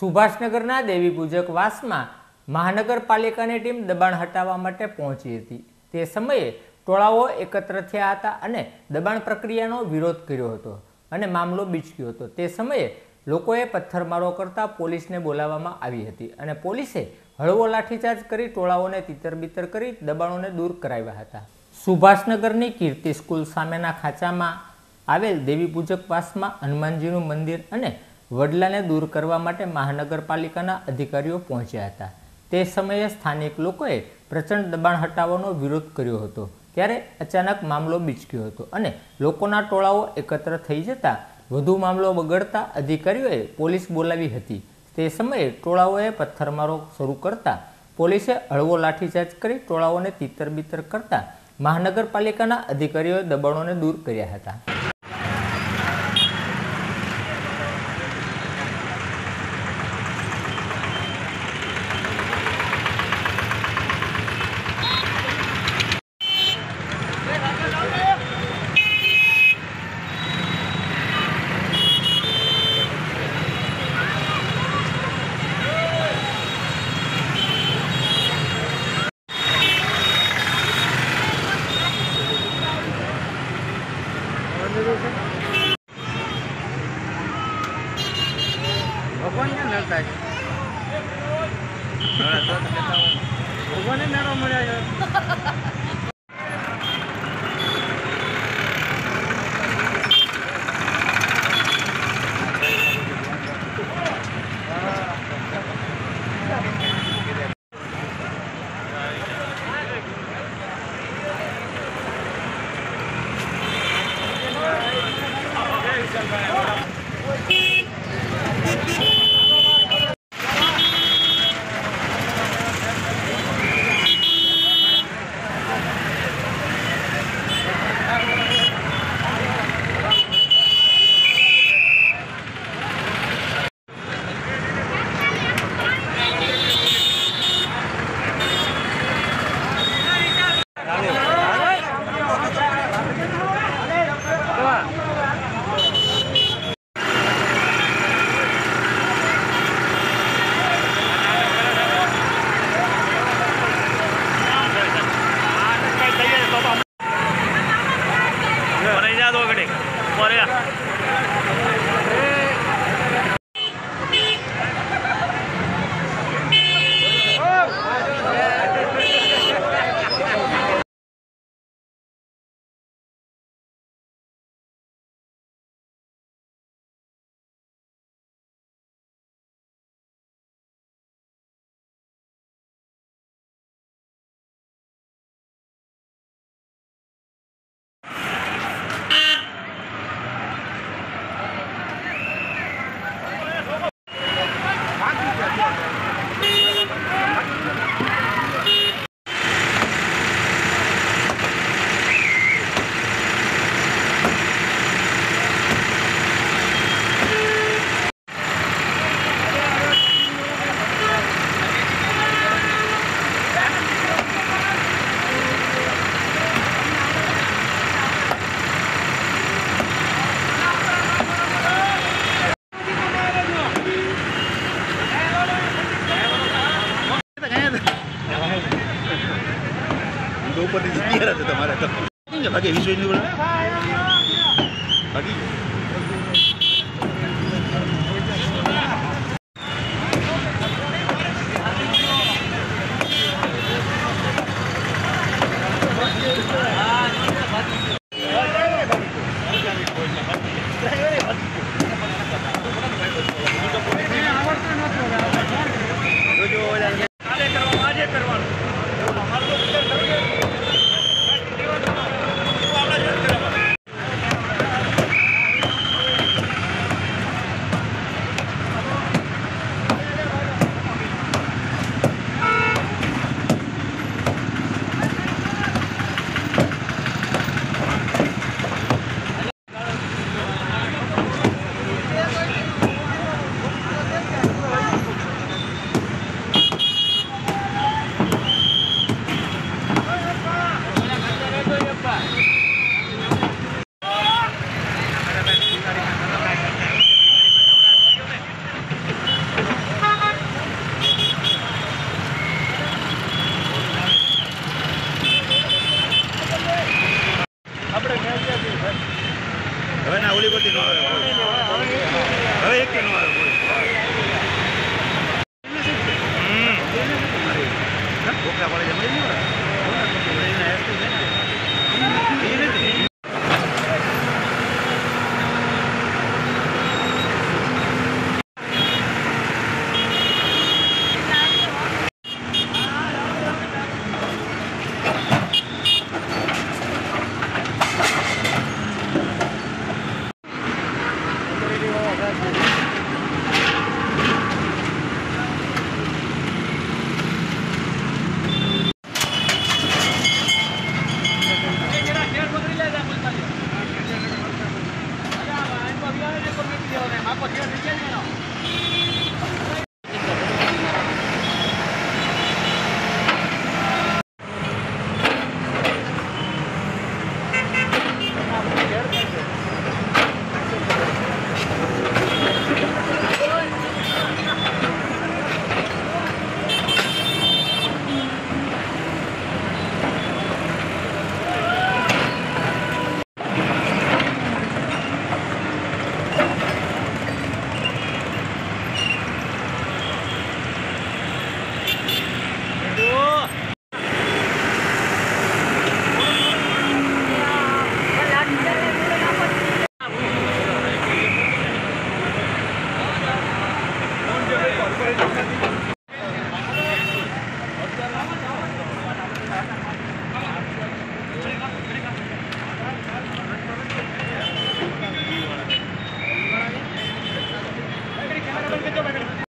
સુભાષનગરના દેવી પૂજક વાસમાં મહાનગરપાલિકાની ટીમ દબાણ હટાવવા માટે પહોંચી હતી. તે સમયે ટોળાઓ એકત્ર થયા હતા અને દબાણ પ્રક્રિયાનો વિરોધ કર્યો હતો અને મામલો બીચક્યો હતો. તે સમયે લોકોએ પથ્થરમારો કરતા પોલીસને બોલાવવામાં આવી હતી અને પોલીસે હળવો લાઠીચાર્જ કરી ટોળાઓને તિતરબિતર કરી દબાણોને દૂર કરાવ્યા હતા. સુભાષનગરની કીર્તિ સ્કૂલ સામેના ખાંચામાં આવેલ દેવી પૂજક પાસમાં હનુમાનજીનું મંદિર અને વડલાને દૂર કરવા માટે મહાનગરપાલિકાના અધિકારીઓ પહોંચ્યા હતા. તે સમયે સ્થાનિક લોકોએ પ્રચંડ દબાણ હટાવવાનો વિરોધ કર્યો હતો. ત્યારે અચાનક મામલો બીચક્યો હતો અને લોકોના ટોળાઓ એકત્ર થઈ જતા વધુ મામલો બગડતા અધિકારીઓએ પોલીસ બોલાવી હતી. તે સમયે ટોળાઓએ પથ્થરમારો શરૂ કરતા પોલીસે હળવો લાઠીચાર્જ કરી ટોળાઓને તિતરબિતર કરતા મહાનગરપાલિકાના અધિકારીઓએ દબાણોને દૂર કર્યા હતા. મળ્યા Bora! Por ya. તો ઉપરથી જીતી ગયા હતા તમારે તો કેમ કે ભાગે વિશ્વ Thank you.